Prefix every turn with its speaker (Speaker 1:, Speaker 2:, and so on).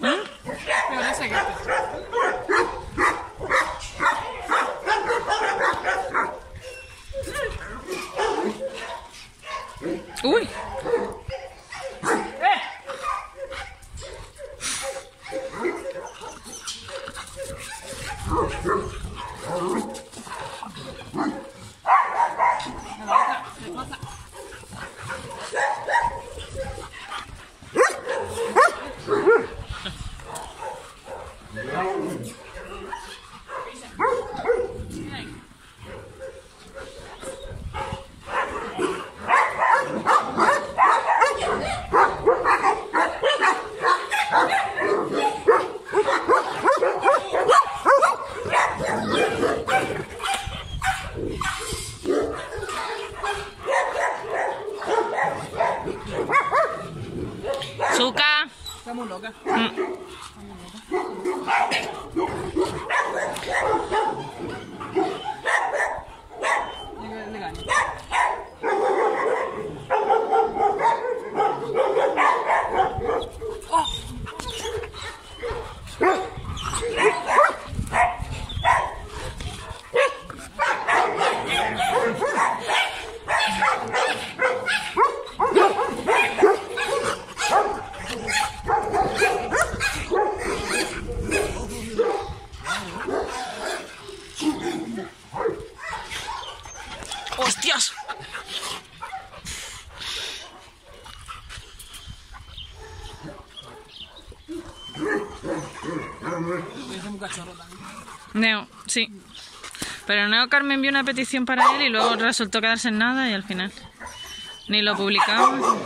Speaker 1: Huh? No, that's not good. Lekker,
Speaker 2: lekker.
Speaker 1: 老干。嗯。¡Hostias!
Speaker 2: Neo, sí. Pero Neo Carmen envió una petición para él y luego resultó quedarse en nada y al final ni lo publicamos.